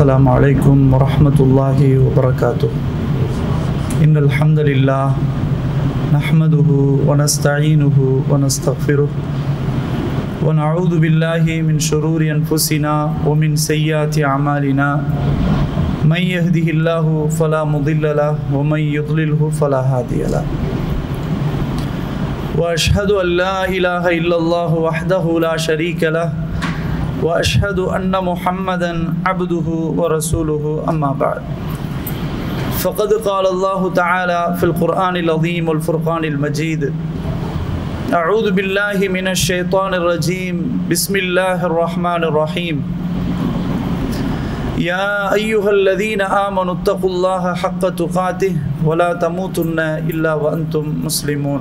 السلام عليكم ورحمة الله وبركاته. إن الحمد لله نحمده ونستعينه ونستغفره ونعوذ بالله من شرور أنفسنا ومن سيئات أعمالنا. من يهده الله فلا مضل له ومن يضلله فلا هادي له. وأشهد أن لا إله إلا الله وحده لا شريك له وأشهد أن محمدا عبده ورسوله أما بعد. فقد قال الله تعالى في القرآن العظيم والفرقان المجيد أعوذ بالله من الشيطان الرجيم بسم الله الرحمن الرحيم. يا أيها الذين آمنوا اتقوا الله حق تقاته ولا تموتن إلا وأنتم مسلمون.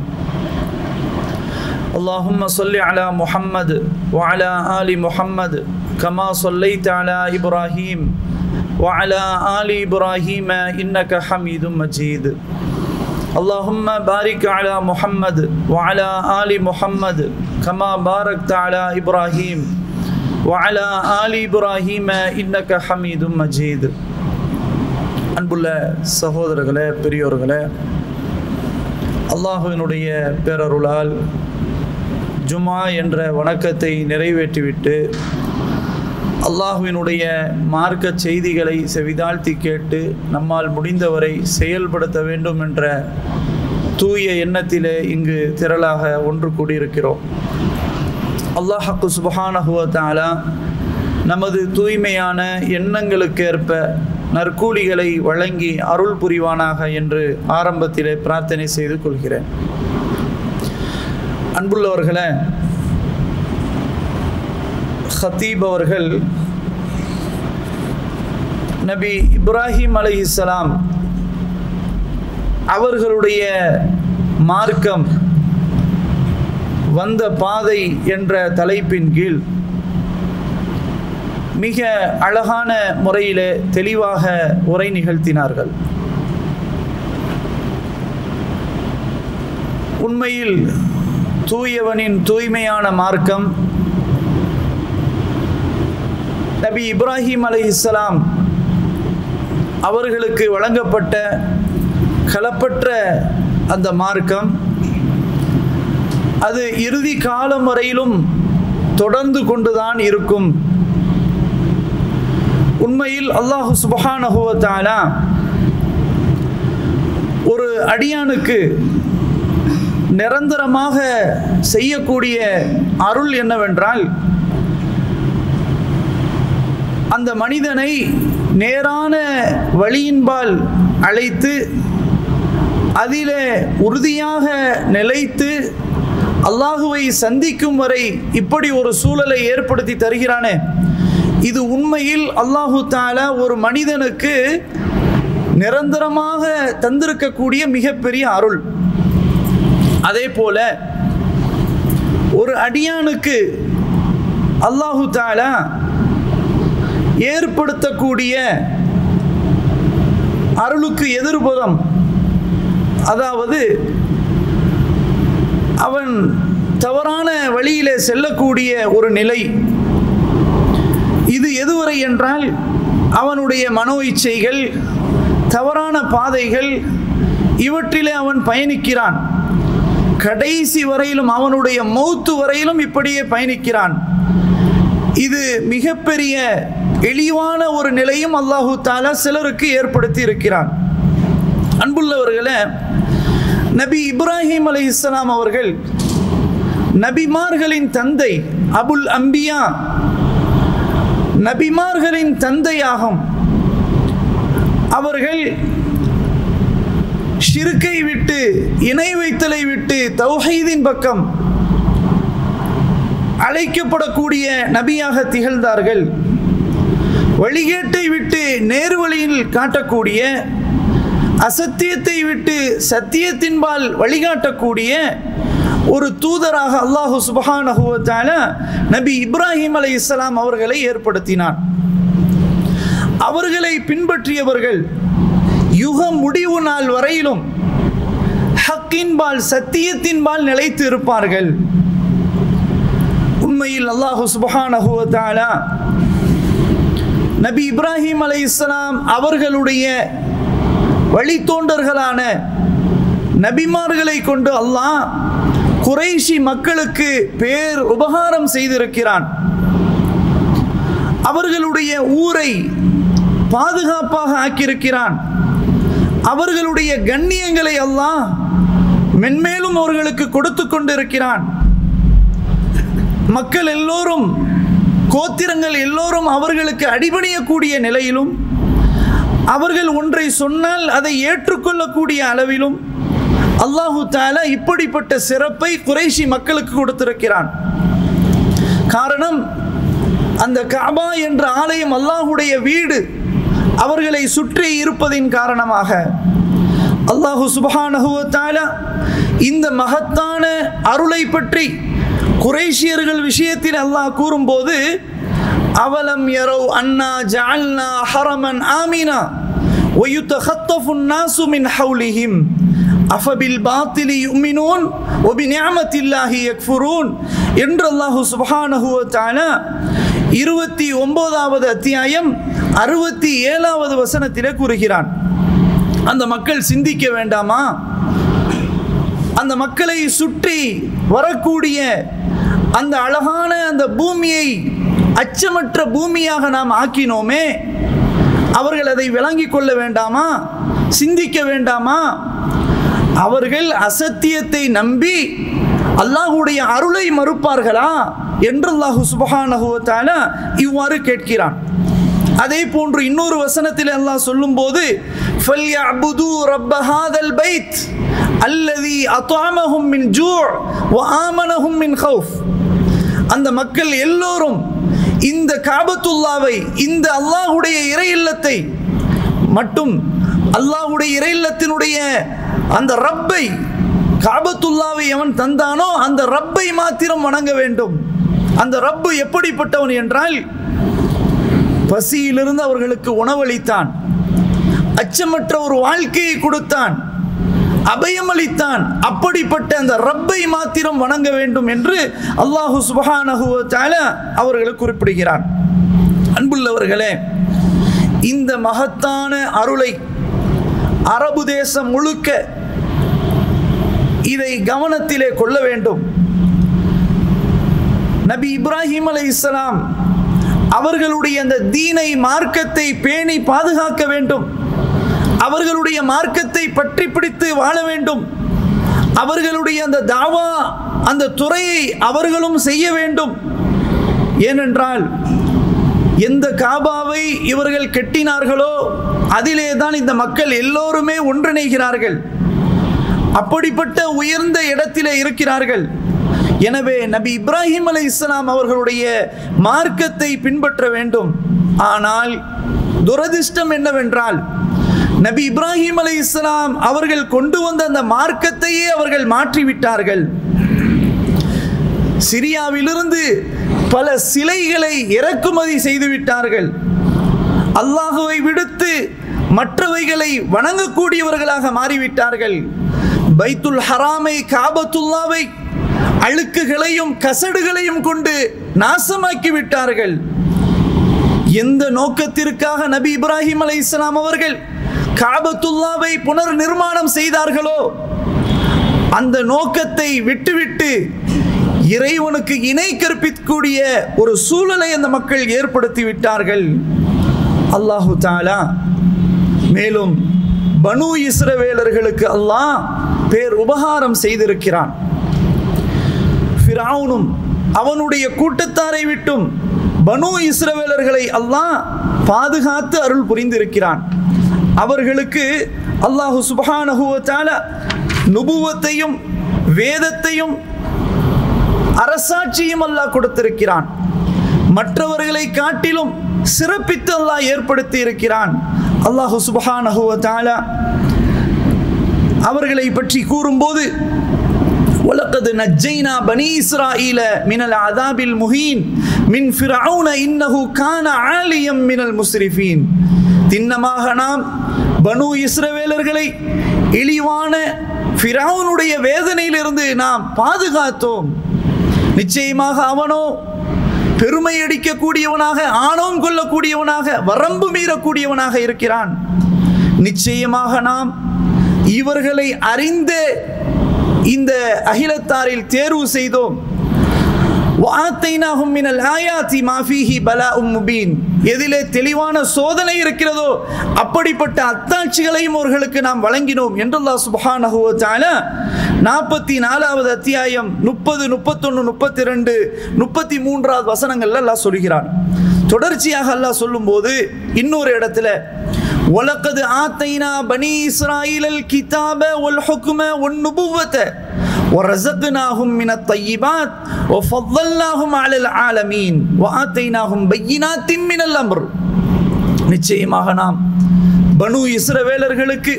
اللهم صل على محمد وعلى آل محمد كما صليت على إبراهيم وعلى آل إبراهيم إنك حميد مجيد اللهم بارك على محمد وعلى آل محمد كما باركت على إبراهيم وعلى آل إبراهيم إنك حميد مجيد அன்புள்ள சகோதரர்களே பெரியோர்களே அல்லாஹுவினுடைய பேரருளால் ஜுமா என்ற வணக்கத்தை நிறைவேற்றிவிட்டு அல்லாஹுவினுடைய மார்க்க செய்திகளை செவிதாழ்த்தி கேட்டு நம்மால் முடிந்தவரை செயல்படுத்த வேண்டும் என்ற தூய எண்ணத்திலே இங்கு திரளாக ஒன்று கூடியிருக்கிறோம். அல்லாஹக்கு சுபஹானஹுவத்தாலா நமது தூய்மையான எண்ணங்களுக்கேற்ப நற்கூலிகளை வழங்கி அருள் புரிவானாக என்று ஆரம்பத்திலே பிரார்த்தனை செய்து கொள்கிறேன். அன்புள்ளவர்களே ஹத்தீப் அவர்கள் நபி இப்ராஹிம் அலி இஸ்லாம் அவர்களுடைய மார்க்கம் வந்த பாதை என்ற தலைப்பின் கீழ் மிக அழகான முறையிலே தெளிவாக உரை நிகழ்த்தினார்கள். உண்மையில் தூயவனின் தூய்மையான மார்க்கம். நபி இப்ராஹிம் அலை இஸ்லாம் அவர்களுக்கு வழங்கப்பட்ட களப்பற்ற அந்த மார்க்கம். அது இறுதி காலம் வரையிலும் தொடர்ந்து கொண்டுதான் இருக்கும். உண்மையில் அல்லாஹு சுபஹானஹுவத்தாலா ஒரு அடியானுக்கு நிரந்தரமாக செய்யக்கூடிய அருள் என்னவென்றால் அந்த மனிதனை நேரான வழியின்பால் அழைத்து அதிலே உறுதியாக நிலைத்து அல்லாஹுவை சந்திக்கும் வரை இப்படி ஒரு சூழலை ஏற்படுத்தி தருகிறானே. இது உண்மையில் அல்லாஹு தாலா ஒரு மனிதனுக்கு நிரந்தரமாக தந்திருக்கக்கூடிய மிகப்பெரிய அருள். அதே போல ஒரு அடியானுக்கு அல்லாஹு தாலா ஏற்படுத்தக்கூடிய அருளுக்கு எதிர்புறம் அதாவது அவன் தவறான வழியிலே செல்லக்கூடிய ஒரு நிலை. இது எதுவரை என்றால் அவனுடைய மனோ இச்சைகள் தவறான பாதைகள் இவற்றிலே அவன் பயணிக்கிறான். கடைசி வரையிலும் அவனுடைய மௌத்து வரையிலும் இப்படியே பயணிக்கிறான். இது மிகப்பெரிய இழிவான ஒரு நிலையும் அல்லாஹு தாலா சிலருக்கு ஏற்படுத்தி இருக்கிறான். அன்புள்ளவர்களே நபி இப்ராஹிம் அலி இஸ்லாம் அவர்கள் நபிமார்களின் தந்தை அபுல் அம்பியா நபிமார்களின் தந்தையாகும். அவர்கள் ஷிருக்கை விட்டு இணை வைத்தலை விட்டு தௌஹீதின் பக்கம் அழைக்கப்படக்கூடிய நபியாக திகழ்ந்தார்கள். வழிகேட்டை விட்டு நேர்வழியில் காட்டக்கூடிய அசத்தியத்தை விட்டு சத்தியத்தின்பால் வழிகாட்டக்கூடிய ஒரு தூதராக அல்லாஹு சுபஹானஹுவத்தால நபி இப்ராஹிம் அலை இஸ்லாம் அவர்களை ஏற்படுத்தினான். அவர்களை பின்பற்றியவர்கள் யுக முடிவு நாள் வரையிலும் ஹக்கின்பால் சத்தியத்தின்பால் நிலைத்து இருப்பார்கள். உண்மையில் அல்லாஹு சுபஹானஹு நபி இப்ராஹிம் அலை இஸ்லாம் அவர்களுடைய வழித்தோண்டர்களான நபிமார்களை கொண்டு அல்லாஹ் குறைஷி மக்களுக்கு பேர் உபகாரம் செய்திருக்கிறான். அவர்களுடைய ஊரை பாதுகாப்பாக ஆக்கியிருக்கிறான். அவர்களுடைய கண்ணியங்களை அல்லாஹ் மென்மேலும் அவர்களுக்கு கொடுத்து கொண்டிருக்கிறான். மக்கள் எல்லோரும் கோத்திரங்கள் எல்லோரும் அவர்களுக்கு அடிபணியக்கூடிய நிலையிலும் அவர்கள் ஒன்றை சொன்னால் அதை ஏற்றுக்கொள்ளக்கூடிய அளவிலும் அல்லாஹு தாலா இப்படிப்பட்ட சிறப்பை குறைஷி மக்களுக்கு கொடுத்திருக்கிறான். காரணம் அந்த காபா என்ற ஆலயம் அல்லாஹுடைய வீடு. அவர்களை சுற்றி இருப்பதின் காரணமாக அல்லாஹு சுபஹானஹுவத்தால இந்த மகத்தான அருளை பற்றி குறைஷியர்கள் விஷயத்தில் அல்லாஹ் கூறும்போது அவலம் யரவ் அண்ணா ஜஅல்னா ஹரமன் ஆமினா ويتخطف الناس من حولهم أفبالباطل يؤمنون وبنعمة الله يكفرون என்று அல்லாஹு சுபஹானஹு வ தஆலா இருபத்தி ஒன்பதாவது அத்தியாயம் அறுபத்தி ஏழாவது வசனத்திலே கூறுகிறான் அந்த மக்கள் சிந்திக்க வேண்டாமா? அந்த மக்களை சுற்றி வரக்கூடிய அந்த அழகான அந்த பூமியை அச்சமற்ற பூமியாக நாம் ஆக்கினோமே அவர்கள் அதை விளங்கிக் கொள்ள வேண்டாமா? சிந்திக்க வேண்டாமா? அவர்கள் அசத்தியத்தை நம்பி அல்லாஹுடைய அருளை மறுப்பார்களா? என்று அல்லாஹு சுபஹானஹுவத்தால இவ்வாறு கேட்கிறான். அதே போன்று இன்னொரு வசனத்தில் அல்லாஹ் சொல்லும் போது அல்லதி அத்வாமஹும் மின் ஜூ வாமனஹும் மின் ஹவுஃப் அந்த மக்கள் எல்லோரும் இந்த காபத்துல்லாவை இந்த அல்லாஹுடைய இறை இல்லத்தை மட்டும் அல்லாஹுடைய இறை இல்லத்தினுடைய அந்த ரப்பை காபத்துல்லாவை எவன் தந்தானோ அந்த ரப்பை மாத்திரம் வணங்க வேண்டும். அந்த ரப்பு எப்படிப்பட்டவன் என்றால் பசியிலிருந்து அவர்களுக்கு உணவளித்தான். அச்சமற்ற ஒரு வாழ்க்கையை கொடுத்தான். அபயமளித்தான். அப்படிப்பட்ட அந்த ரப்பை மாத்திரம் வணங்க வேண்டும் என்று அல்லாஹு சுபஹானஹுவத்தால அவர்களுக்கு குறிப்பிடுகிறான். அன்புள்ளவர்களே இந்த மகத்தான அருளை அரபு தேசம் முழுக்க இதை கவனத்திலே கொள்ள வேண்டும். நபி இப்ராஹிம் அலை இஸ்லாம் அவர்களுடைய அந்த தீனை மார்க்கத்தை பேணி பாதுகாக்க வேண்டும். அவர்களுடைய மார்க்கத்தை பற்றி பிடித்து வாழ வேண்டும். அவர்களுடைய அந்த தாவா அந்த துறையை அவர்களும் செய்ய வேண்டும். ஏனென்றால் எந்த காபாவை இவர்கள் கெட்டினார்களோ அதிலே தான் இந்த மக்கள் எல்லோருமே ஒன்றிணைகிறார்கள். அப்படிப்பட்ட உயர்ந்த இடத்திலே இருக்கிறார்கள். எனவே நபி இப்ராஹிம் அலை இஸ்லாம் அவர்களுடைய மார்க்கத்தை பின்பற்ற வேண்டும். ஆனால் துரதிர்ஷ்டம் என்னவென்றால் நபி இப்ராஹிம் அலை இஸ்லாம் அவர்கள் கொண்டு வந்த அந்த மார்க்கத்தையே அவர்கள் மாற்றிவிட்டார்கள். சிரியாவிலிருந்து பல சிலைகளை இறக்குமதி செய்துவிட்டார்கள். அல்லாஹுவை விடுத்து மற்றவைகளை வணங்கக்கூடியவர்களாக மாறிவிட்டார்கள். பைத்துல் ஹராமை காபத்துல்லாவை அழுக்குகளையும் கசடுகளையும் கொண்டு நாசமாக்கி விட்டார்கள். எந்த நோக்கத்திற்காக நபி இப்ராஹிம் அலை இஸ்லாம் அவர்கள் காபத்துல்லாவை புனர் நிர்மாணம் செய்தார்களோ அந்த நோக்கத்தை விட்டுவிட்டு இறைவனுக்கு இணை கற்பிக்கக்கூடிய ஒரு சூழலை அந்த மக்கள் ஏற்படுத்தி விட்டார்கள். அல்லாஹு தாலா மேலும் பனு இஸ்ரவேலர்களுக்கு அல்லாஹ் பேர் உபகாரம் செய்திருக்கிறான். ஃபிரௌனும் அவனுடைய கூட்டத்தாரை விட்டும் பனு இஸ்ரவேலர்களை அல்லாஹ் பாதுகாத்து அருள் புரிந்திருக்கிறான். அவர்களுக்கு அல்லாஹு சுபஹானஹுவத்தால நுபுவத்தையும் வேதத்தையும் அரசாட்சியும் அல்லாஹ் கொடுத்திருக்கிறான். மற்றவர்களை காட்டிலும் சிறப்பித்து அல்லாஹ் ஏற்படுத்தி இருக்கிறான் அல்லாஹு சுபஹானஹுவத்தால அவர்களை பற்றி கூறும்போது ஒலக்கது நஜ்ஜைனா பனி இஸ்ராயில மினல் அதாபில் முஹீன் மின் ஃபிரவுன இன்னஹு கான ஆலியம் மினல் முஸ்ரிஃபீன் தின்னமாக நாம் பனு இஸ்ரவேலர்களை இழிவான ஃபிராவுனுடைய வேதனையிலிருந்து நாம் பாதுகாத்தோம். நிச்சயமாக அவனோ பெருமை அடிக்கக்கூடியவனாக ஆணவம் கொள்ளக்கூடியவனாக வரம்பு மீறக்கூடியவனாக இருக்கிறான். நிச்சயமாக நாம் இவர்களை அறிந்து இந்த அகிலத்தாரில் தேர்வு செய்தோம். வாத்தைனாகும் மினல் ஆயாத்தி மாஃபிஹி பலா உம்முபீன் எதிலே தெளிவான சோதனை இருக்கிறதோ அப்படிப்பட்ட அத்தாட்சிகளையும் அவர்களுக்கு நாம் வழங்கினோம் என்றல்லா சுபஹானஹுவால நாற்பத்தி நாலாவது அத்தியாயம் முப்பது முப்பத்தொன்று முப்பத்தி ரெண்டு முப்பத்தி மூன்றாவது வசனங்கள்ல எல்லாம் சொல்கிறான். தொடர்ச்சியாக அல்லாஹ் சொல்லும்போது இன்னொரு இடத்துல وَلَقَدْ آتَيْنَا بَنِي إِسْرَائِيلَ الْكِتَابَ وَالْحُكْمَ وَالنُّبُوَّةَ ورزقناهم من الطيبات وفضلناهم على العالمين وآتيناهم بينات من الأمر நிச்சயமாக நாம் பனு இஸ்ரவேலர்களுக்கு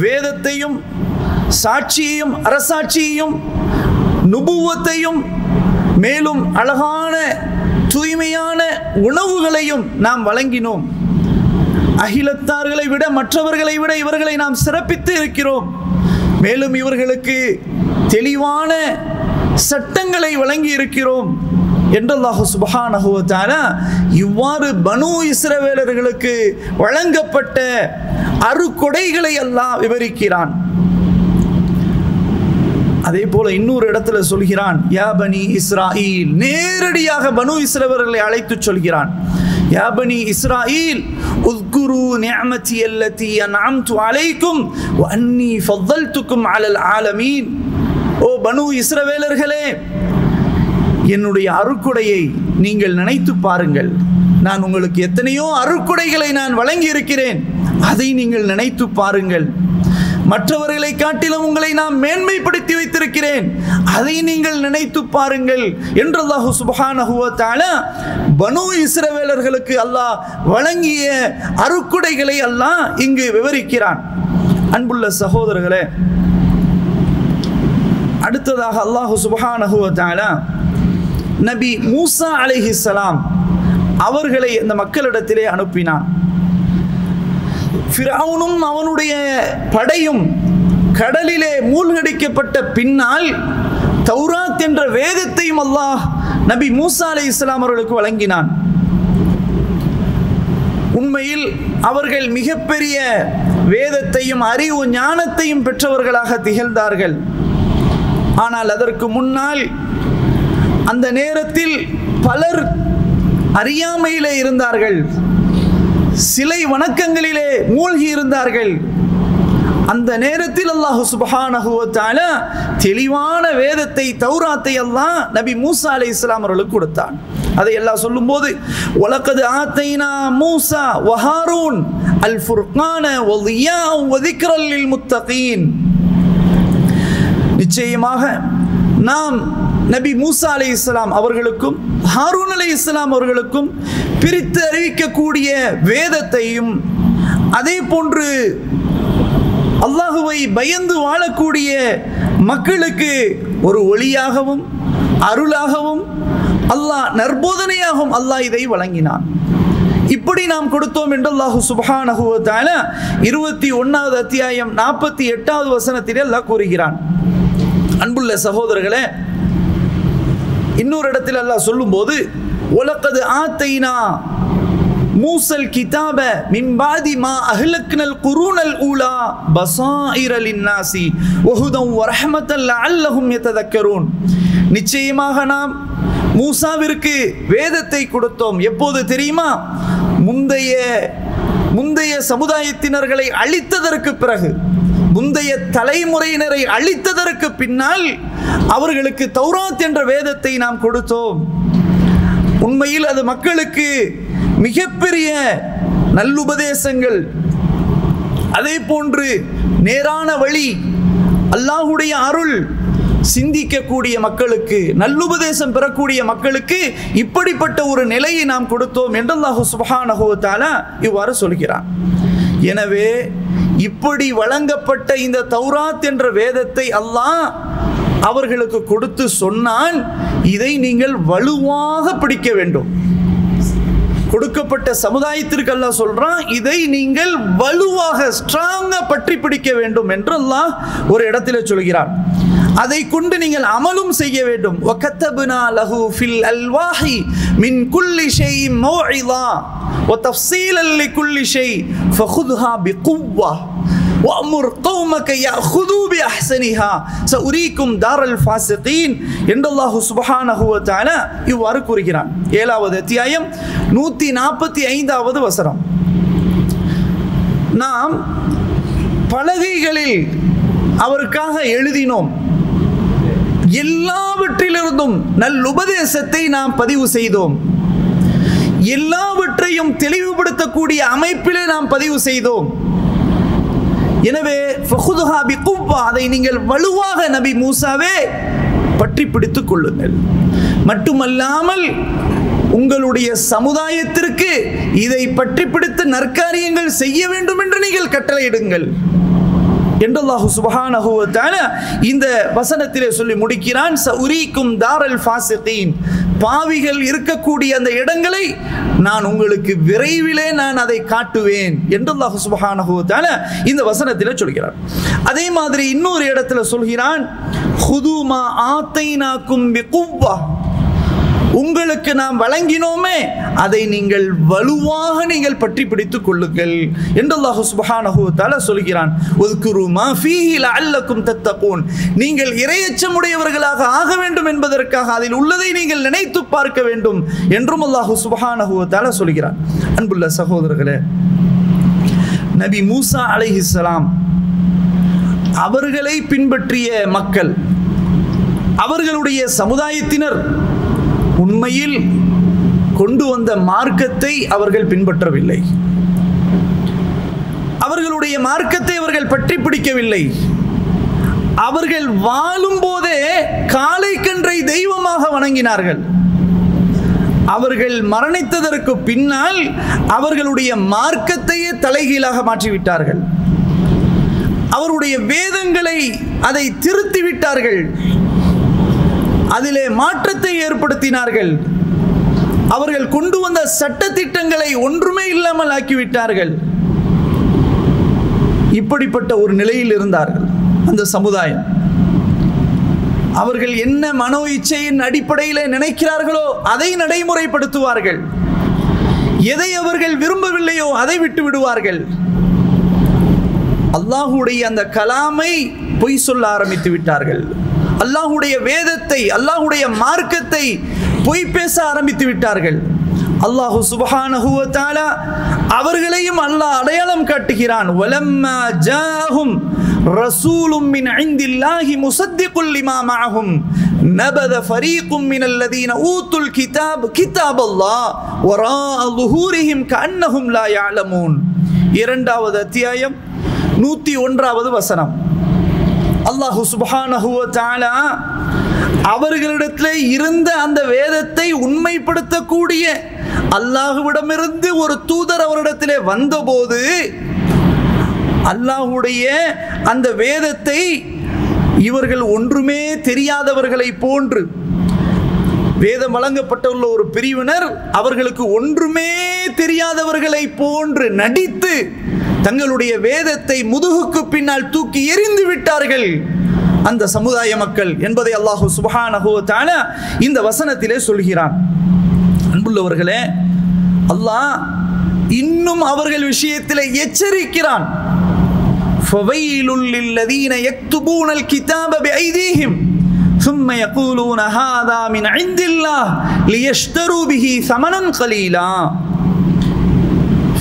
வேதத்தையும் சாட்சியையும் அரசாட்சியையும் நுபுவத்தையும் மேலும் அழகான தூய்மையான உணவுகளையும் நாம் வழங்கினோம் அகிலத்தார்களை விட மற்றவர்களை விட இவர்களை நாம் சிறப்பித்து இருக்கிறோம். மேலும் இவர்களுக்கு தெளிவான சட்டங்களை வழங்கி இருக்கிறோம் என்று சுபஹானகுவத்தான இவ்வாறு பனு இஸ்ரவேலர்களுக்கு வழங்கப்பட்ட அருக்கொடைகளை எல்லாம் விவரிக்கிறான். அதே போல இன்னொரு இடத்துல சொல்கிறான் யா பனி இஸ்ராயில். நேரடியாக பனு இஸ்ரவர்களை அழைத்து சொல்கிறான். يا بني إسرائيل اذكروا نعمتي التي أنعمت عليكم وأني فضلتكم على ஆலமீன். ஓ பனு இஸ்ரவேலர்களே என்னுடைய அருக்குடையை நீங்கள் நினைத்து பாருங்கள். நான் உங்களுக்கு எத்தனையோ அருக்குடைகளை நான் வழங்கி இருக்கிறேன் அதை நீங்கள் நினைத்து பாருங்கள். மற்றவர்களை காட்டிலும் உங்களை நான் மேன்மைப்படுத்தி வைத்திருக்கிறேன். அதை நீங்கள் நினைத்து பாருங்கள் என்று அல்லாஹு சுபஹானஹு பனு இஸ்ரவேலர்களுக்கு அல்லாஹ் வழங்கிய அருக்குடைகளை அல்லாஹ் இங்கு விவரிக்கிறான். அன்புள்ள சகோதரர்களே அடுத்ததாக அல்லாஹு சுபஹானஹு நபி மூசா அலிஹிஸ்லாம் அவர்களை அந்த மக்களிடத்திலே அனுப்பினான். ஃபிரௌனும் அவனுடைய படையும் கடலிலே மூழ்கடிக்கப்பட்ட பின்னால் தௌராத் என்ற வேதத்தையும் அல்லாஹ் நபி மூசா அலை இஸ்லாம் அவர்களுக்கு வழங்கினான். உண்மையில் அவர்கள் மிகப்பெரிய வேதத்தையும் அறிவு ஞானத்தையும் பெற்றவர்களாக திகழ்ந்தார்கள். ஆனால் அதற்கு முன்னால் அந்த நேரத்தில் பலர் அறியாமையிலே இருந்தார்கள். சிலை வணக்கங்களிலே மூழ்கி இருந்தார்கள். அந்த நேரத்தில் அல்லாஹு சுபஹானஹு தெளிவான வேதத்தை தௌராத்தை எல்லாம் நபி மூசா அலை இஸ்லாம் அவர்களுக்கு கொடுத்தான். அதை எல்லாம் சொல்லும்போது உலகது ஆத்தைனா மூசா வஹாரூன் அல் ஃபுர்கான வதியா வதிக்ரல் முத்தகீன். நிச்சயமாக நாம் நபி மூசா அலி இஸ்லாம் அவர்களுக்கும் ஹாரூன் அலி இஸ்லாம் அவர்களுக்கும் பிரித்து அறிவிக்கக்கூடிய வேதத்தையும் அதே போன்று அல்லாஹுவை பயந்து வாழக்கூடிய மக்களுக்கு ஒரு ஒளியாகவும் அருளாகவும் அல்லாஹ் நற்போதனையாகவும் அல்லாஹ் இதை வழங்கினான். இப்படி நாம் கொடுத்தோம் என்று அல்லாஹு சுபஹானஹு இருபத்தி ஒன்னாவது அத்தியாயம் நாற்பத்தி எட்டாவது வசனத்திலே அல்லாஹ் கூறுகிறான். அன்புள்ள சகோதரர்களே இன்னொரு இடத்தில் அல்லாஹ் சொல்லும்போது உலகது ஆத்தைனா மூசல் கிதாப மின்பாதி மா அஹ்லக்னல் குரூனல் ஊலா பசாயிரல் இன்னாசி ஒஹுதம் வரஹமத்தல் அல்லஹும் எத்ததக்கரூன் நிச்சயமாக நாம் மூசாவிற்கு வேதத்தை கொடுத்தோம். எப்போது தெரியுமா? முந்தைய முந்தைய சமுதாயத்தினர்களை அழித்ததற்கு பிறகு முந்தைய தலைமுறையினரை அழித்ததற்கு பின்னால் அவர்களுக்கு தௌராத் என்ற வேதத்தை நாம் கொடுத்தோம். உண்மையில் அது மக்களுக்கு மிகப்பெரிய நல்லுபதேசங்கள். அதே போன்று நேரான வழி அல்லாஹுடைய அருள் சிந்திக்கக்கூடிய மக்களுக்கு நல்லுபதேசம் பெறக்கூடிய மக்களுக்கு இப்படிப்பட்ட ஒரு நிலையை நாம் கொடுத்தோம் என்று அல்லாஹு இவ்வாறு சொல்கிறான். எனவே இப்படி வழங்கப்பட்ட இந்த தௌராத் என்ற வேதத்தை அல்லாஹ் அவர்களுக்கு கொடுத்து சொன்னால் இதை நீங்கள் வலுவாக பிடிக்க வேண்டும். கொடுக்கப்பட்ட சமுதாயத்திற்கு அல்லாஹ் சொல்றான் இதை நீங்கள் வலுவாக ஸ்ட்ராங்கா பற்றி பிடிக்க வேண்டும் என்று அல்லாஹ் ஒரு இடத்துல சொல்கிறான். அதை கொண்டு நீங்கள் அமலும் செய்ய வேண்டும். வகத்தபுனா லஹு ஃபில் அல்வாஹி மின் குல்லி ஷை மௌஇலா வ தஃப்ஸீலல் லிகுல்லி ஷை ஃபகுதுஹா பிகுவ்வா. وأمر قومك يأخذوا بأحسنها سأريكم دار الفاسقين என்று அல்லாஹு சுபஹானஹு வ தஆலா இவ்வாறு கூறுகிறான் ஏழாவது அத்தியாயம் நூற்றி நாற்பத்தி ஐந்தாவது வசனம் நாம் பலகைகளில் அவருக்காக எழுதினோம் எல்லாவற்றிலிருந்தும் நல்லுபதேசத்தை நாம் பதிவு செய்தோம் எல்லாவற்றையும் தெளிவுபடுத்தக்கூடிய அமைப்பிலே நாம் பதிவு செய்தோம் எனவே ஃபஹுதுஹா குவ்வா அதை நீங்கள் வலுவாக நபி மூசாவே பற்றி பிடித்துக் கொள்ளுங்கள். மட்டுமல்லாமல் உங்களுடைய சமுதாயத்திற்கு இதை பற்றி பிடித்து நற்காரியங்கள் செய்ய வேண்டும் என்று நீங்கள் கட்டளையிடுங்கள். என்றல்லாஹு அல்லாஹு இந்த வசனத்திலே சொல்லி முடிக்கிறான் ச உரிக்கும் தாரல் ஃபாசிகீன் பாவிகள் இருக்கக்கூடிய அந்த இடங்களை நான் உங்களுக்கு விரைவிலே நான் அதை காட்டுவேன் என்று அல்லாஹு சுபஹானஹு இந்த வசனத்தில் சொல்கிறார். அதே மாதிரி இன்னொரு இடத்துல சொல்கிறான் ஹுதுமா ஆத்தைனாக்கும் பிகுவ்வா உங்களுக்கு நாம் வழங்கினோமே அதை நீங்கள் வலுவாக நீங்கள் பற்றி பிடித்துக் கொள்ளுங்கள் என்று அல்லாஹு சுப்ஹானஹு சொல்கிறான். உذ்குரு மா ஃபீஹி லஅல்லக்கும் நீங்கள் இரையச்சமுடையவர்களாக ஆக வேண்டும் என்பதற்காக அதில் உள்ளதை நீங்கள் நினைத்து பார்க்க வேண்டும் என்றும் அல்லாஹு சுப்ஹானஹு சொல்கிறான். அன்புள்ள சகோதரர்களே நபி மூசா அலைஹிஸ்லாம் அவர்களை பின்பற்றிய மக்கள் அவர்களுடைய சமுதாயத்தினர் உண்மையில் கொண்டு வந்த மார்க்கத்தை அவர்கள் பின்பற்றவில்லை. அவர்களுடைய மார்க்கத்தை அவர்கள் பற்றி பிடிக்கவில்லை. அவர்கள் வாழும் போதே காளை கன்றை தெய்வமாக வணங்கினார்கள். அவர்கள் மரணித்ததற்கு பின்னால் அவர்களுடைய மார்க்கத்தையே தலைகீழாக மாற்றிவிட்டார்கள். அவருடைய வேதங்களை அதை திருத்தி விட்டார்கள் அதிலே மாற்றத்தை ஏற்படுத்தினார்கள். அவர்கள் கொண்டு வந்த சட்ட திட்டங்களை ஒன்றுமே இல்லாமல் ஆக்கிவிட்டார்கள். இப்படிப்பட்ட ஒரு நிலையில் இருந்தார்கள் அந்த சமுதாயம். அவர்கள் என்ன மனோ இச்சையின் அடிப்படையில் நினைக்கிறார்களோ அதை நடைமுறைப்படுத்துவார்கள். எதை அவர்கள் விரும்பவில்லையோ அதை விட்டு விடுவார்கள். அல்லாஹுடைய அந்த கலாமை பொய் சொல்ல ஆரம்பித்து விட்டார்கள். அல்லாஹுடைய வேதத்தை அல்லாஹுடைய மார்க்கத்தை பொய் பேச ஆரம்பித்து விட்டார்கள். அல்லாஹு சுபஹானஹுவத்தாலா அவர்களையும் அல்லாஹ் அடையாளம் காட்டுகிறான். வலம்மா ஜாஹும் ரசூலும் மின் ஐந்தில்லாஹி முசத்திக்குல் லிமா நபத ஃபரீக்கும் மின் அல்லதீன ஊத்துல் கிதாப் கிதாப் அல்லாஹ் வரா லுஹூரிஹிம் கண்ணஹும் லா யாலமூன் இரண்டாவது அத்தியாயம் நூற்றி ஒன்றாவது வசனம். அல்லாஹு சுபஹானஹு வ அவர்களிடத்தில் இருந்த அந்த வேதத்தை உண்மைப்படுத்தக்கூடிய அல்லாஹுவிடமிருந்து ஒரு தூதர் அவரிடத்திலே வந்தபோது அல்லாஹுடைய அந்த வேதத்தை இவர்கள் ஒன்றுமே தெரியாதவர்களை போன்று வேதம் வழங்கப்பட்டுள்ள ஒரு பிரிவினர் அவர்களுக்கு ஒன்றுமே தெரியாதவர்களை போன்று நடித்து தங்களுடைய வேதத்தை முதுகுக்கு பின்னால் தூக்கி எறிந்து விட்டார்கள் அந்த சமுதாய மக்கள் என்பதை அல்லாஹு சுபஹானஹு வ தஆலா இந்த வசனத்திலே சொல்கிறான் அன்புள்ளவர்களே அல்லாஹ் இன்னும் அவர்கள் விஷயத்திலே எச்சரிக்கிறான் فَوَيْلٌ لِلَّذِينَ يَكْتُبُونَ الْكِتَابَ بِأَيْدِيهِمْ ثُمَّ يَقُولُونَ هَذَا مِنْ عِنْدِ اللَّهِ لِيَشْتَرُوا بِهِ ثَمَنًا قَلِيلًا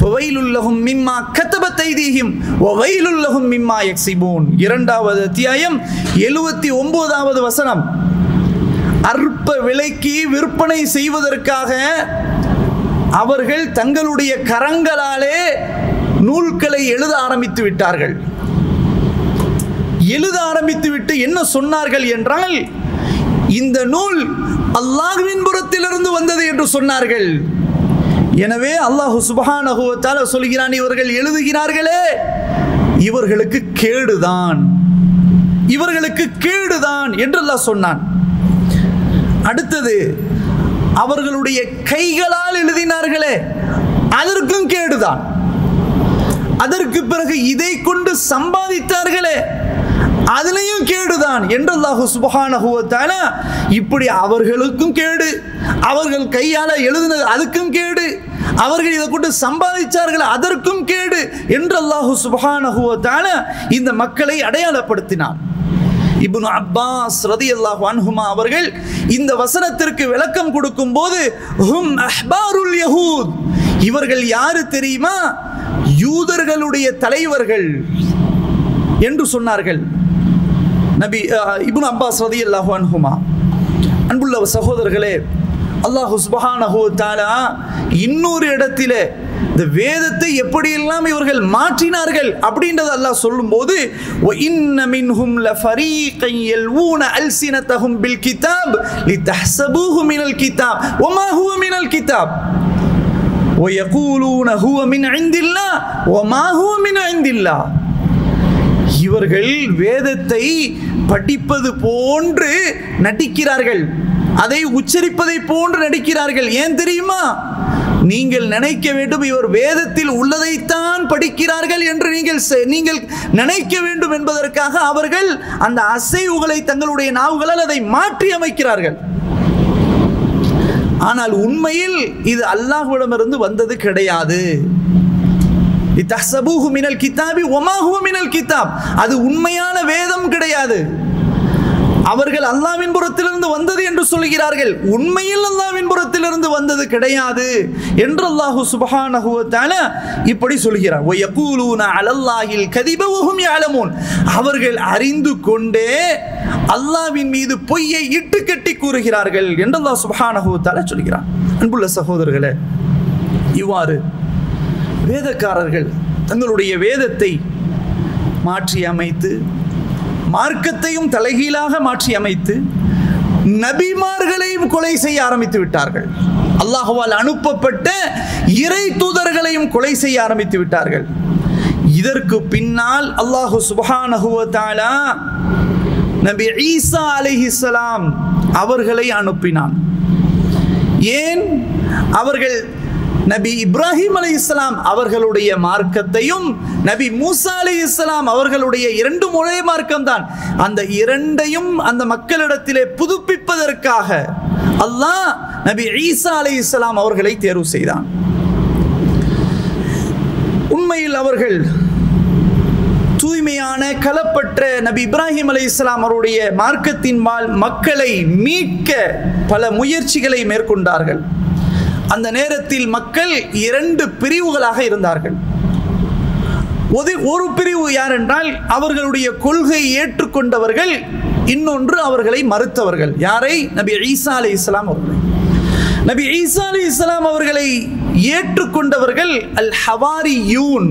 ஒவைலுல்லகும் மிம்மா கத்தபத்தை தீஹிம் ஒவைலுல்லகும் மிம்மா எக்ஸிபூன் இரண்டாவது அத்தியாயம் எழுபத்தி ஒன்பதாவது வசனம். அற்ப விலைக்கு விற்பனை செய்வதற்காக அவர்கள் தங்களுடைய கரங்களாலே நூல்களை எழுத ஆரம்பித்து விட்டார்கள். எழுத ஆரம்பித்து விட்டு என்ன சொன்னார்கள் என்றால் இந்த நூல் அல்லாஹுவின் புறத்திலிருந்து வந்தது என்று சொன்னார்கள். எனவே அல்லாஹு சுபஹானஹு சொல்கிறான் இவர்கள் எழுதுகிறார்களே. இவர்களுக்கு கேடுதான். இவர்களுக்கு கேடுதான் என்று அல்லாஹ் சொன்னான். அடுத்தது அவர்களுடைய கைகளால் எழுதினார்களே அதற்கும் கேடுதான். அதற்கு பிறகு இதை கொண்டு சம்பாதித்தார்களே. அதுலேயும் கேடுதான் என்றல்லாஹு அல்லாஹு இப்படி அவர்களுக்கும் கேடு. அவர்கள் கையால் எழுதினது அதுக்கும் கேடு. அவர்கள் இதை கொண்டு சம்பாதிச்சார்கள் அதற்கும் கேடு என்று அல்லாஹு இந்த மக்களை அடையாளப்படுத்தினான். இப்னு அப்பாஸ் ரதியல்லாஹு அன்ஹுமா அவர்கள் இந்த வசனத்திற்கு விளக்கம் கொடுக்கும் போது ஹும் அஹ்பாருல் யஹூத். இவர்கள் யாரு தெரியுமா? யூதர்களுடைய தலைவர்கள் என்று சொன்னார்கள். நபி அஹ், இப்னு அப்பாஸ் ரதியல்லாஹு அன்ஹுமா அன்புள்ள சகோதரர்களே அல்லாஹு சுபஹானஹு தஆலா இன்னொரு இடத்திலே இந்த வேதத்தை எப்படியெல்லாம் இவர்கள் மாற்றினார்கள் அப்படின்றத அல்லாஹ் சொல்லும்போது وَإِنَّ مِنْهُمْ لَفَرِيقًا يَلْوُونَ أَلْسِنَتَهُمْ بِالْكِتَابِ لِتَحْسَبُوهُ مِنَ الْكِتَابِ وَمَا هُوَ مِنَ الْكِتَابِ وَيَقُولُونَ هُوَ مِنْ عِنْدِ اللَّهِ وَمَا هُوَ مِنْ عِنْدِ اللَّهِ இவர்கள் வேதத்தை படிப்பது போன்று நடிக்கிறார்கள். அதை உச்சரிப்பதை போன்று நடிக்கிறார்கள். ஏன் தெரியுமா? நீங்கள் நினைக்க வேண்டும் இவர் வேதத்தில் உள்ளதைத்தான் படிக்கிறார்கள் என்று நீங்கள் நீங்கள் நினைக்க வேண்டும் என்பதற்காக அவர்கள் அந்த அசைவுகளை தங்களுடைய நாவுகளால் அதை மாற்றி அமைக்கிறார்கள். ஆனால் உண்மையில் இது அல்லாஹுவிடமிருந்து வந்தது கிடையாது. மினல் கிதாபி ஒமா மினல் கிதாப். அது உண்மையான வேதம் கிடையாது. அவர்கள் அல்லாவின் புறத்திலிருந்து வந்தது என்று சொல்கிறார்கள். உண்மையில் அல்லாவின் புறத்திலிருந்து வந்தது கிடையாது என்று அல்லாஹு சுப்ஹானஹு இப்படி சொல்கிறார். வ அலல்லாஹில் கதிப வஹும் அவர்கள் அறிந்து கொண்டே அல்லாவின் மீது பொய்யை இட்டு கட்டி கூறுகிறார்கள் என்று அல்லாஹ் சுப்ஹானஹு சொல்கிறார். அன்புள்ள சகோதரர்களே இவ்வாறு வேதக்காரர்கள் தங்களுடைய வேதத்தை மாற்றி அமைத்து மார்க்கத்தையும் தலைகீழாக மாற்றி அமைத்து நபிமார்களையும் கொலை செய்ய ஆரம்பித்து விட்டார்கள். அல்லாஹுவால் அனுப்பப்பட்ட இறை தூதர்களையும் கொலை செய்ய ஆரம்பித்து விட்டார்கள். இதற்கு பின்னால் அல்லாஹு சுப்ஹானஹு நபி ஈசா அலிஹிஸ்லாம் அவர்களை அனுப்பினான். ஏன்? அவர்கள் நபி இப்ராஹிம் அலி இஸ்லாம் அவர்களுடைய மார்க்கத்தையும் நபி மூசா அலி இஸ்லாம் அவர்களுடைய இரண்டு ஒரே மார்க்கம் தான் அந்த இரண்டையும் அந்த மக்களிடத்திலே புதுப்பிப்பதற்காக அல்லாஹ் நபி ஈசா அலி இஸ்லாம் அவர்களை தேர்வு செய்தான். உண்மையில் அவர்கள் தூய்மையான களப்பற்ற நபி இப்ராஹிம் அலி இஸ்லாம் அவருடைய மார்க்கத்தின்பால் மக்களை மீட்க பல முயற்சிகளை மேற்கொண்டார்கள். அந்த நேரத்தில் மக்கள் இரண்டு பிரிவுகளாக இருந்தார்கள். ஒரு ஒரு பிரிவு யார் என்றால் அவர்களுடைய கொள்கையை ஏற்றுக்கொண்டவர்கள் இன்னொன்று அவர்களை மறுத்தவர்கள். யாரை? நபி ஈசா அலி இஸ்லாம் அவர்களை. நபி ஈசா அலி இஸ்லாம் அவர்களை ஏற்றுக்கொண்டவர்கள் அல் ஹவாரி யூன்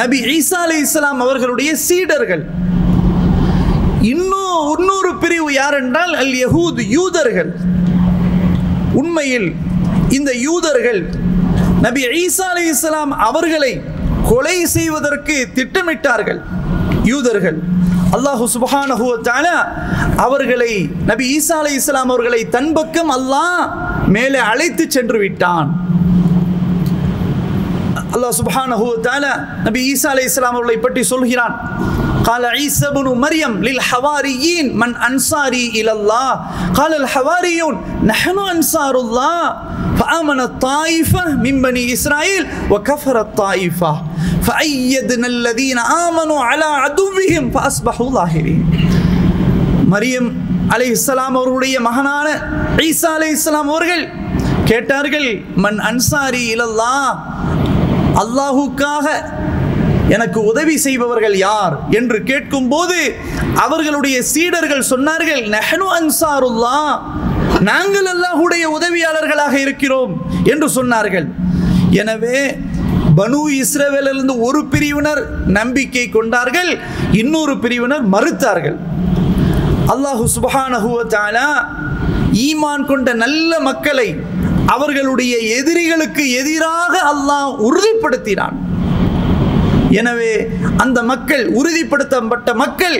நபி ஈசா அலி இஸ்லாம் அவர்களுடைய சீடர்கள். இன்னும் இன்னொரு பிரிவு யார் என்றால் அல் யஹூத் யூதர்கள். உண்மையில் இந்த யூதர்கள் நபி ஈசா அலி இஸ்லாம் அவர்களை கொலை செய்வதற்கு திட்டமிட்டார்கள். யூதர்கள். அல்லாஹு சுப்ஹானஹு வ அவர்களை நபி ஈசா அலி இஸ்லாம் அவர்களை தன் பக்கம் அல்லாஹ் மேலே அழைத்து சென்று விட்டான். அல்லாஹ் சுபஹானஹு வ நபி ஈசா அலி இஸ்லாம் அவர்களை பற்றி சொல்கிறான். قال عيسى بن مريم للحواريين من أنصاري إلى الله قال الحواريون نحن أنصار الله فآمن الطائفة من بني إسرائيل وكفر الطائفة فأيدنا الذين آمنوا على عدوهم فأصبحوا ظاهرين மரியம் அலை இஸ்லாம் அவர்களுடைய மகனான ஈசா அலை இஸ்லாம் அவர்கள் கேட்டார்கள் மன் அன்சாரி இலல்லா அல்லாஹுக்காக எனக்கு உதவி செய்பவர்கள் யார் என்று கேட்கும்போது அவர்களுடைய சீடர்கள் சொன்னார்கள் நஹனு அன்சாருல்லா நாங்கள் அல்லாஹுடைய உதவியாளர்களாக இருக்கிறோம் என்று சொன்னார்கள். எனவே பனு இஸ்ரவேலிருந்து ஒரு பிரிவினர் நம்பிக்கை கொண்டார்கள் இன்னொரு பிரிவினர் மறுத்தார்கள். அல்லாஹு சுபஹானஹுவத்தாலா ஈமான் கொண்ட நல்ல மக்களை அவர்களுடைய எதிரிகளுக்கு எதிராக அல்லாஹ் உறுதிப்படுத்தினான். எனவே அந்த மக்கள் உறுதிப்படுத்தப்பட்ட மக்கள்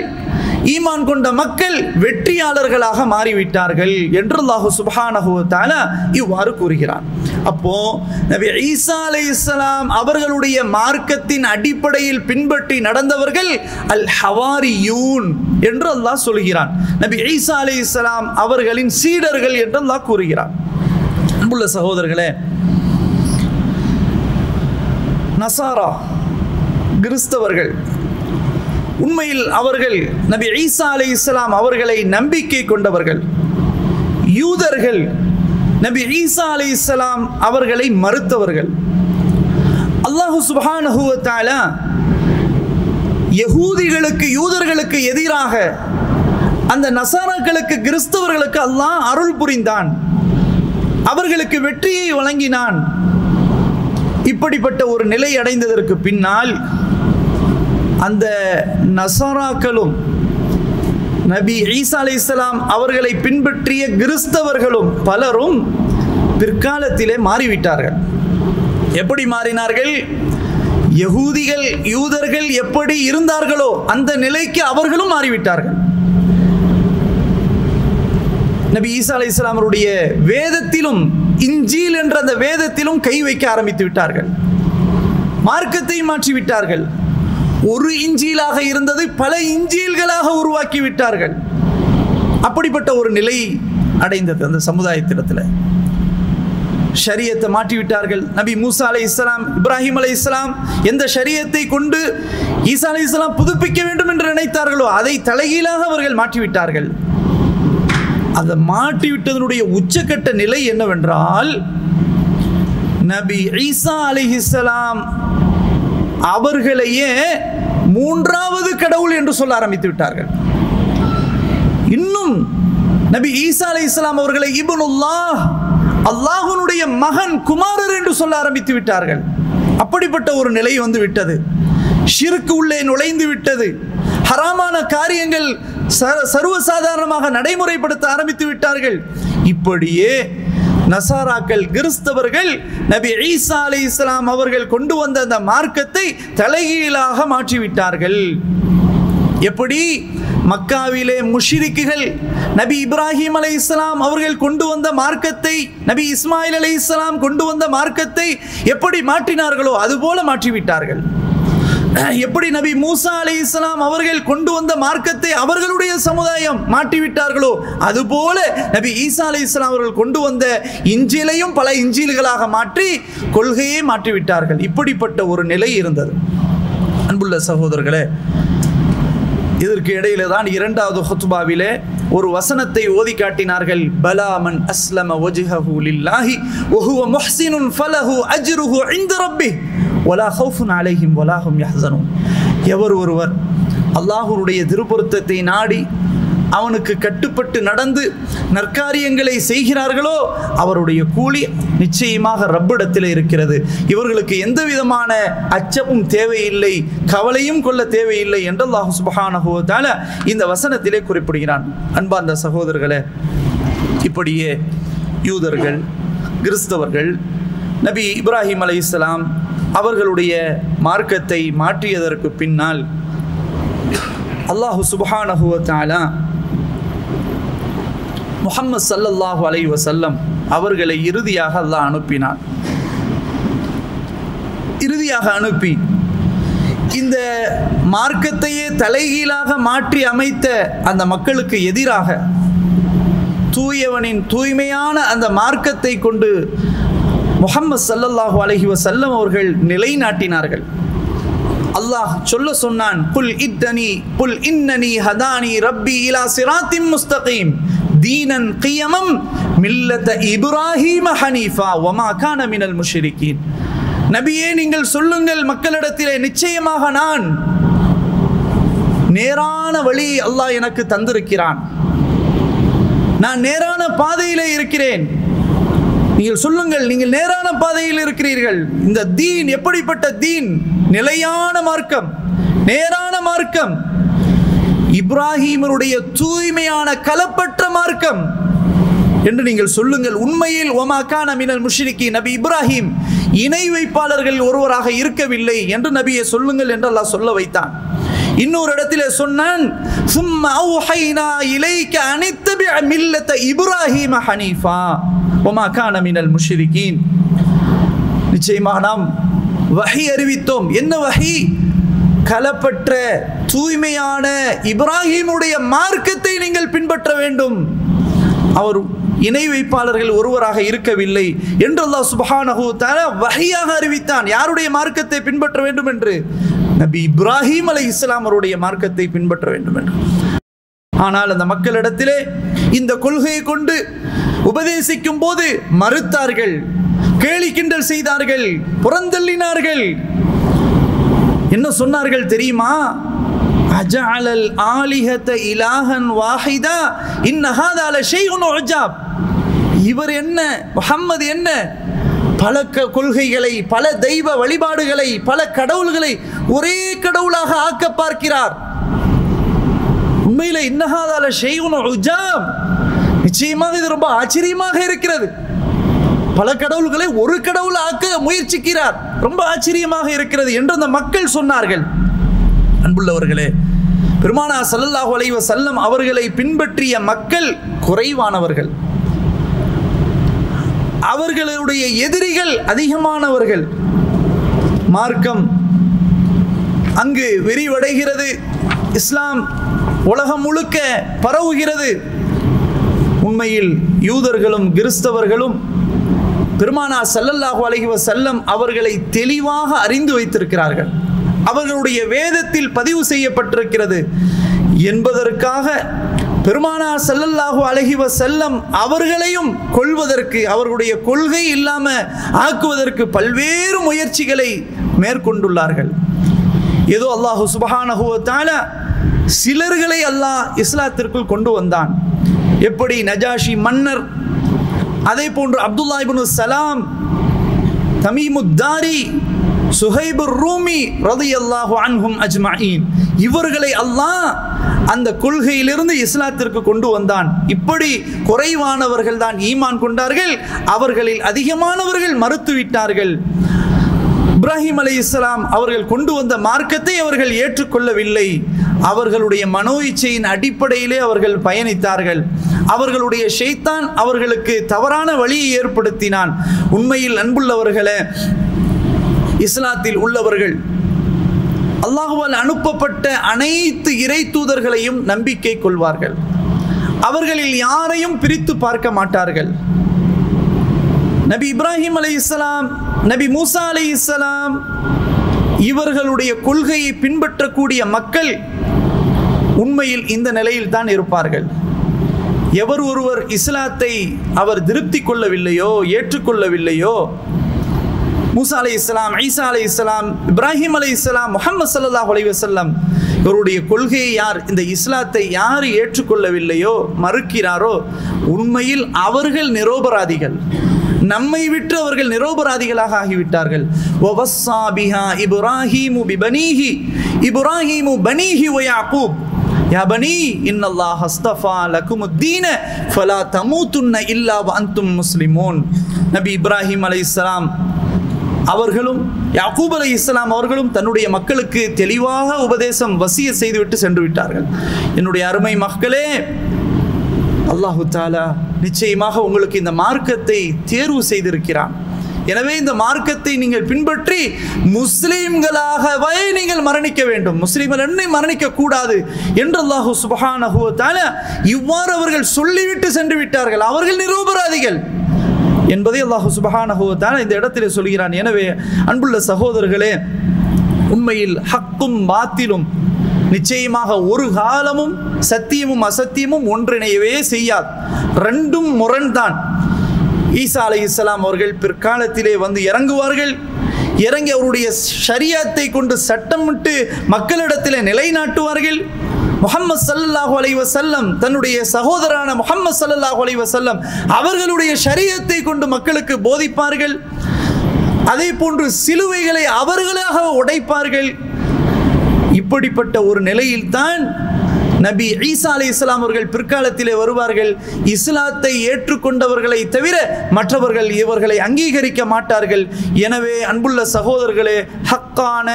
ஈமான் கொண்ட மக்கள் வெற்றியாளர்களாக மாறிவிட்டார்கள் என்று அல்லாஹு சுபானகுவத்தால இவ்வாறு கூறுகிறான். அப்போ நபி ஈசா அலை இஸ்லாம் அவர்களுடைய மார்க்கத்தின் அடிப்படையில் பின்பற்றி நடந்தவர்கள் அல் ஹவாரியூன் என்று அல்லாஹ் சொல்கிறான். நபி ஈசா அலை இஸ்லாம் அவர்களின் சீடர்கள் என்று அல்லாஹ் கூறுகிறான். அன்புள்ள சகோதரர்களே நசாரா கிறிஸ்தவர்கள். உண்மையில் அவர்கள் நபி ஈசா அலை இஸ்லாம் அவர்களை நம்பிக்கை கொண்டவர்கள். யூதர்கள் நபி ஈசா அலை இஸ்லாம் அவர்களை மறுத்தவர்கள். அல்லாஹு சுப்ஹானஹு யகூதிகளுக்கு யூதர்களுக்கு எதிராக அந்த நசாராக்களுக்கு கிறிஸ்தவர்களுக்கு அல்லாஹ் அருள் புரிந்தான். அவர்களுக்கு வெற்றியை வழங்கினான். இப்படிப்பட்ட ஒரு நிலை அடைந்ததற்கு பின்னால் அந்த நசாராக்களும் நபி ஈசா அலி இஸ்லாம் அவர்களை பின்பற்றிய கிறிஸ்தவர்களும் பலரும் பிற்காலத்திலே மாறிவிட்டார்கள். எப்படி மாறினார்கள்? யகூதிகள் யூதர்கள் எப்படி இருந்தார்களோ அந்த நிலைக்கு அவர்களும் மாறிவிட்டார்கள். நபி ஈசா அலி இஸ்லாமருடைய வேதத்திலும் இஞ்சீல் என்ற அந்த வேதத்திலும் கை வைக்க ஆரம்பித்து விட்டார்கள். மார்க்கத்தை மாற்றி விட்டார்கள் ஒரு இஞ்சியிலாக இருந்தது பல இஞ்சியல்களாக உருவாக்கி விட்டார்கள். அப்படிப்பட்ட ஒரு நிலை அடைந்தது அந்த சமுதாயத்திடத்தில் ஷரியத்தை மாற்றி விட்டார்கள் நபி மூசா அலை இஸ்லாம் இப்ராஹிம் அலை இஸ்லாம் எந்த ஷரியத்தை கொண்டு ஈசா அலை இஸ்லாம் புதுப்பிக்க வேண்டும் என்று நினைத்தார்களோ அதை தலைகீழாக அவர்கள் மாற்றிவிட்டார்கள். அதை மாற்றிவிட்டதனுடைய உச்சக்கட்ட நிலை என்னவென்றால் நபி ஈசா அலிஹிஸ்லாம் அவர்களையே மூன்றாவது கடவுள் என்று சொல்ல ஆரம்பித்து விட்டார்கள். இன்னும் நபி ஈசா அலி இஸ்லாம் அவர்களை இபனுல்லாஹ் அல்லாஹனுடைய மகன் குமாரர் என்று சொல்ல ஆரம்பித்து விட்டார்கள். அப்படிப்பட்ட ஒரு நிலை வந்து விட்டது. ஷிருக்கு உள்ளே நுழைந்து விட்டது. ஹராமான காரியங்கள் ச- சர்வசாதாரணமாக நடைமுறைப்படுத்த ஆரம்பித்து விட்டார்கள். இப்படியே நசாராக்கள் கிறிஸ்தவர்கள் நபி ஈசா அலி இஸ்லாம் அவர்கள் கொண்டு வந்த அந்த மார்க்கத்தை தலைகீழாக மாற்றிவிட்டார்கள். எப்படி? மக்காவிலே முஷிரிக்குகள் நபி இப்ராஹிம் அலை இஸ்லாம் அவர்கள் கொண்டு வந்த மார்க்கத்தை நபி இஸ்மாயில் அலை இஸ்லாம் கொண்டு வந்த மார்க்கத்தை எப்படி மாற்றினார்களோ அதுபோல மாற்றிவிட்டார்கள். எப்படி நபி மூசா அலி இஸ்லாம் அவர்கள் கொண்டு வந்த மார்க்கத்தை அவர்களுடைய சமுதாயம் மாற்றிவிட்டார்களோ அதுபோல நபி ஈசா அலி இஸ்லாம் அவர்கள் கொண்டு வந்த இஞ்சிலையும் பல இஞ்சில்களாக மாற்றி கொள்கையை மாற்றிவிட்டார்கள். இப்படிப்பட்ட ஒரு நிலை இருந்தது. அன்புள்ள சகோதரர்களே இதற்கு இடையில தான் இரண்டாவது ஹுத்பாவிலே ஒரு வசனத்தை ஓதி காட்டினார்கள். பலாமன் அஸ்லம வஜ்ஹஹு லில்லாஹி வஹுவ முஹ்சினுன் ஃபலஹு அஜ்ருஹு இந்த ரப்பி ஒலா ஹவுஃபுன் அலைஹிம் ஒலாஹும் யஹசனும் எவர் ஒருவர் அல்லாஹுருடைய திருப்பொருத்தத்தை நாடி அவனுக்கு கட்டுப்பட்டு நடந்து நற்காரியங்களை செய்கிறார்களோ அவருடைய கூலி நிச்சயமாக ரப்பிடத்தில் இருக்கிறது. இவர்களுக்கு எந்த விதமான அச்சமும் தேவையில்லை கவலையும் கொள்ள தேவையில்லை என்று அல்லாஹ் இந்த வசனத்திலே குறிப்பிடுகிறான். அன்பார்ந்த சகோதரர்களே இப்படியே யூதர்கள் கிறிஸ்தவர்கள் நபி இப்ராஹிம் அலைஹிஸ்ஸலாம் அவர்களுடைய மார்க்கத்தை மாற்றியதற்கு பின்னால் அல்லாஹு சுபஹானஹுவத்தாலா முகம்மது தஆலா முஹம்மது ஸல்லல்லாஹு அலைஹி அவர்களை இறுதியாக அல்லாஹ் அனுப்பினான். இறுதியாக அனுப்பி இந்த மார்க்கத்தையே தலைகீழாக மாற்றி அமைத்த அந்த மக்களுக்கு எதிராக தூயவனின் தூய்மையான அந்த மார்க்கத்தை கொண்டு முகமது சல்லல்லாஹு அலஹி வசல்லம் அவர்கள் நிலைநாட்டினார்கள். அல்லாஹ் சொல்ல சொன்னான் புல் இத்தனி புல் இன்னனி ஹதானி ரப்பி இலா சிராத்தின் முஸ்தகீம். தீனன் கியமம் மில்லத இப்ராஹிம ஹனீஃபா ஒமா கான மினல் முஷ்ரிகீன். நபியே நீங்கள் சொல்லுங்கள் மக்களிடத்திலே நிச்சயமாக நான் நேரான வழி அல்லாஹ் எனக்கு தந்திருக்கிறான். நான் நேரான பாதையிலே இருக்கிறேன். நீங்கள் சொல்லுங்கள் நீங்கள் நேரான பாதையில் இருக்கிறீர்கள். இந்த தீன் எப்படிப்பட்ட தீன்? நிலையான மார்க்கம். நேரான மார்க்கம். இப்ராஹிமருடைய தூய்மையான கலப்பற்ற மார்க்கம். என்று நீங்கள் சொல்லுங்கள். உண்மையில் ஒமாக்கான மினல் முஷ்ரிக்கி நபி இப்ராஹிம் இணை வைப்பாளர்கள் ஒருவராக இருக்கவில்லை என்று நபியை சொல்லுங்கள் என்று அல்லாஹ் சொல்ல வைத்தான். இன்னொரு இடத்திலே சொன்னான் சும்மா இலைக்க அனைத்து மில்லத்தை இப்ராஹிம ஹனீஃபா. ஒமா கான மினல் முஷ்ரிகீன் நிச்சயமாக நாம் வகை அறிவித்தோம். என்ன வகை? கலப்பற்ற தூய்மையான இப்ராஹிமுடைய மார்க்கத்தை நீங்கள் பின்பற்ற வேண்டும். அவர் இணை வைப்பாளர்கள் ஒருவராக இருக்கவில்லை என்று அல்லாஹ் சுபஹானஹு தஆலா அறிவித்தான். யாருடைய மார்க்கத்தை பின்பற்ற வேண்டும் என்று? நபி இப்ராஹிம் அலை இஸ்லாம் அவருடைய மார்க்கத்தை பின்பற்ற வேண்டும் என்று. ஆனால் அந்த மக்களிடத்திலே இந்த கொள்கையை கொண்டு உபதேசிக்கும் போது மறுத்தார்கள். கேலி கிண்டல் செய்தார்கள். புறந்தள்ளினார்கள். என்ன சொன்னார்கள் தெரியுமா? அஜாலல் ஆலிஹத இலாகன் வாஹிதா இன்னஹாதால ஹாதா லஷைஉன் உஜாப். இவர் என்ன? முகம்மது என்ன? பல கொள்கைகளை பல தெய்வ வழிபாடுகளை பல கடவுள்களை ஒரே கடவுளாக ஆக்க பார்க்கிறார். உண்மையில் இன்னஹாதால ஷெய்உன் உஜாப். நிச்சயமாக இது ரொம்ப ஆச்சரியமாக இருக்கிறது. பல கடவுள்களை ஒரு கடவுள் ஆக்க முயற்சிக்கிறார். ரொம்ப ஆச்சரியமாக இருக்கிறது என்று அந்த மக்கள் சொன்னார்கள். அன்புள்ளவர்களே பெருமானா சல்லல்லாஹு அலைவ செல்லம் அவர்களை பின்பற்றிய மக்கள் குறைவானவர்கள். அவர்களுடைய எதிரிகள் அதிகமானவர்கள். மார்க்கம் அங்கு விரிவடைகிறது. இஸ்லாம் உலகம் முழுக்க பரவுகிறது. உண்மையில் யூதர்களும் கிறிஸ்தவர்களும் பெருமானா ஸல்லல்லாஹு அலைஹி வஸல்லம் அவர்களை தெளிவாக அறிந்து வைத்திருக்கிறார்கள். அவர்களுடைய வேதத்தில் பதிவு செய்யப்பட்டிருக்கிறது என்பதற்காக பெருமானா ஸல்லல்லாஹு அலைஹி செல்லம் அவர்களையும் கொள்வதற்கு அவர்களுடைய கொள்கை இல்லாமல் ஆக்குவதற்கு பல்வேறு முயற்சிகளை மேற்கொண்டுள்ளார்கள். ஏதோ அல்லாஹு சுபஹானஹு சிலர்களை அல்லாஹ் இஸ்லாத்திற்குள் கொண்டு வந்தான். எப்படி நஜாஷி மன்னர் அதே போன்று அப்துல்லா இபுனு சலாம் தமீமுத்தாரி சுஹைபுர் ரூமி ரலியல்லாஹு அன்ஹும் அஜ்மாயின் இவர்களை அல்லாஹ் அந்த கொள்கையிலிருந்து இஸ்லாத்திற்கு கொண்டு வந்தான். இப்படி குறைவானவர்கள் தான் ஈமான் கொண்டார்கள் அவர்களில் அதிகமானவர்கள் மறுத்துவிட்டார்கள் இப்ராஹிம் அலை இஸ்லாம் அவர்கள் கொண்டு வந்த மார்க்கத்தை அவர்கள் ஏற்றுக்கொள்ளவில்லை. அவர்களுடைய மனோ இச்சையின் அடிப்படையிலே அவர்கள் பயணித்தார்கள். அவர்களுடைய ஷைத்தான் அவர்களுக்கு தவறான வழியை ஏற்படுத்தினான். உண்மையில் அன்புள்ளவர்களே இஸ்லாத்தில் உள்ளவர்கள் அல்லாஹுவால் அனுப்பப்பட்ட அனைத்து இறை தூதர்களையும் நம்பிக்கை கொள்வார்கள். அவர்களில் யாரையும் பிரித்து பார்க்க மாட்டார்கள். நபி இப்ராஹிம் அலி இஸ்லாம் நபி மூசா அலி இஸ்லாம் இவர்களுடைய கொள்கையை பின்பற்றக்கூடிய மக்கள் உண்மையில் இந்த நிலையில் தான் இருப்பார்கள். எவர் ஒருவர் இஸ்லாத்தை அவர் திருப்தி கொள்ளவில்லையோ ஏற்றுக்கொள்ளவில்லையோ மூசா அலை இஸ்லாம் ஐசா அலை இஸ்லாம் இப்ராஹிம் அலை இஸ்லாம் முகமது சல்லா அலை வசல்லம் இவருடைய கொள்கையை யார் இந்த இஸ்லாத்தை யார் ஏற்றுக்கொள்ளவில்லையோ மறுக்கிறாரோ உண்மையில் அவர்கள் நிரோபராதிகள். நம்மை விட்டு அவர்கள் நிரோபராதிகளாக ஆகிவிட்டார்கள். வவஸ்ஸா இபுராஹிமு பிபனீஹி இபுராஹிமு பனீஹி வ யாபனி இன்னல்லா ஹஸ்தஃபா லகுமுத்தீன ஃபலா தமூத்துன்ன இல்லா அந்தும் முஸ்லிமோன். நபி இப்ராஹிம் அலை இஸ்லாம் அவர்களும் யாக்கூப் அலி இஸ்லாம் அவர்களும் தன்னுடைய மக்களுக்கு தெளிவாக உபதேசம் வசிய செய்துவிட்டு சென்று விட்டார்கள் என்னுடைய அருமை மக்களே அல்லாஹு தாலா நிச்சயமாக உங்களுக்கு இந்த மார்க்கத்தை தேர்வு செய்திருக்கிறான். எனவே இந்த மார்க்கத்தை நீங்கள் பின்பற்றி முஸ்லீம்களாகவே நீங்கள் மரணிக்க வேண்டும். முஸ்லீம்கள் என்னை மரணிக்க கூடாது என்று அல்லாஹு சுபஹானஹு இவ்வாறு அவர்கள் சொல்லிவிட்டு சென்று விட்டார்கள். அவர்கள் நிரூபராதிகள் என்பதை அல்லாஹு சுபஹான இந்த இடத்திலே சொல்கிறான். எனவே அன்புள்ள சகோதரர்களே உண்மையில் ஹக்கும் பாத்திலும் நிச்சயமாக ஒரு காலமும் சத்தியமும் அசத்தியமும் ஒன்றிணையவே செய்யாது. ரெண்டும் முரண்தான். ஈசா அலை இஸ்லாம் அவர்கள் பிற்காலத்திலே வந்து இறங்குவார்கள். இறங்கி அவருடைய ஷரியாத்தை கொண்டு சட்டமிட்டு மக்களிடத்திலே நிலைநாட்டுவார்கள். முகம்மது சல்லல்லாஹு அலைஹி செல்லம் தன்னுடைய சகோதரான முகம்மது சல்லல்லாஹு அலைவ செல்லம் அவர்களுடைய ஷரியத்தை கொண்டு மக்களுக்கு போதிப்பார்கள். அதே போன்று சிலுவைகளை அவர்களாக உடைப்பார்கள். இப்படிப்பட்ட ஒரு நிலையில்தான் நபி ஈசா அலி இஸ்லாம் அவர்கள் பிற்காலத்திலே வருவார்கள். இஸ்லாத்தை ஏற்றுக்கொண்டவர்களை தவிர மற்றவர்கள் இவர்களை அங்கீகரிக்க மாட்டார்கள். எனவே அன்புள்ள சகோதரர்களே ஹக்கான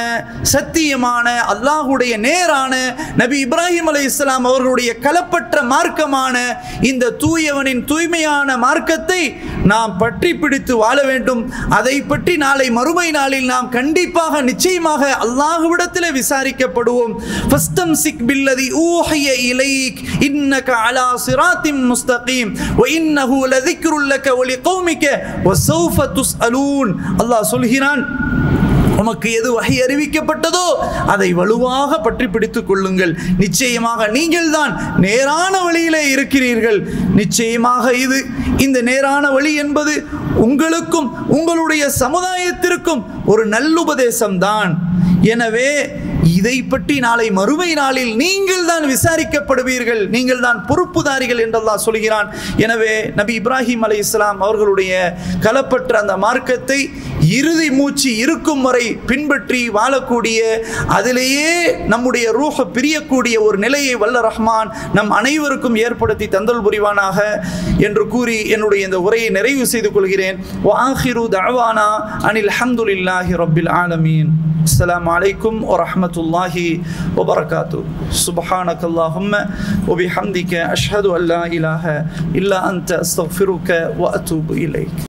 சத்தியமான அல்லாஹுடைய நேரான நபி இப்ராஹிம் அலி இஸ்லாம் அவர்களுடைய கலப்பற்ற மார்க்கமான இந்த தூயவனின் தூய்மையான மார்க்கத்தை நாம் பற்றி பிடித்து வாழ வேண்டும். அதை பற்றி நாளை மறுமை நாளில் நாம் கண்டிப்பாக நிச்சயமாக அல்லாஹுவிடத்தில் விசாரிக்கப்படுவோம். ஃபஸ்டம் சிக் பில்லதி ஊஹ இலைக் إليك. அலா சிராத்திம் صراط مستقيم. وإنه لذكر لك ولقومك. وسوف تسألون. الله துஸ்அலூன் அல்லாஹ் சொல்கிறான் உமக்கு எது வகை அறிவிக்கப்பட்டதோ அதை வலுவாக பற்றி பிடித்துக் கொள்ளுங்கள். நிச்சயமாக நீங்கள் தான் நேரான வழியிலே இருக்கிறீர்கள். நிச்சயமாக இது இந்த நேரான வழி என்பது உங்களுக்கும் உங்களுடைய சமுதாயத்திற்கும் ஒரு நல்லுபதேசம் தான் எனவே இதை பற்றி நாளை மறுமை நாளில் நீங்கள் தான் விசாரிக்கப்படுவீர்கள். நீங்கள் தான் பொறுப்புதாரிகள் என்றெல்லாம் சொல்கிறான். எனவே நபி இப்ராஹிம் அலை இஸ்லாம் அவர்களுடைய கலப்பற்ற அந்த மார்க்கத்தை இறுதி மூச்சு இருக்கும் வரை பின்பற்றி வாழக்கூடிய அதிலேயே நம்முடைய ரூஹ பிரியக்கூடிய ஒரு நிலையை வல்ல ரஹ்மான் நம் அனைவருக்கும் ஏற்படுத்தி தந்தல் புரிவானாக என்று கூறி என்னுடைய இந்த உரையை நிறைவு செய்து கொள்கிறேன் வாஹிரு தவானா அனில் அஹமதுல்லாஹி ரபில் ஆலமீன் السلام عليكم ورحمة الله وبركاته سبحانك اللهم وبحمدك أشهد أن لا إله إلا أنت أستغفرك وأتوب إليك